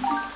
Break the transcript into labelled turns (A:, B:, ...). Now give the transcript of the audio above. A: you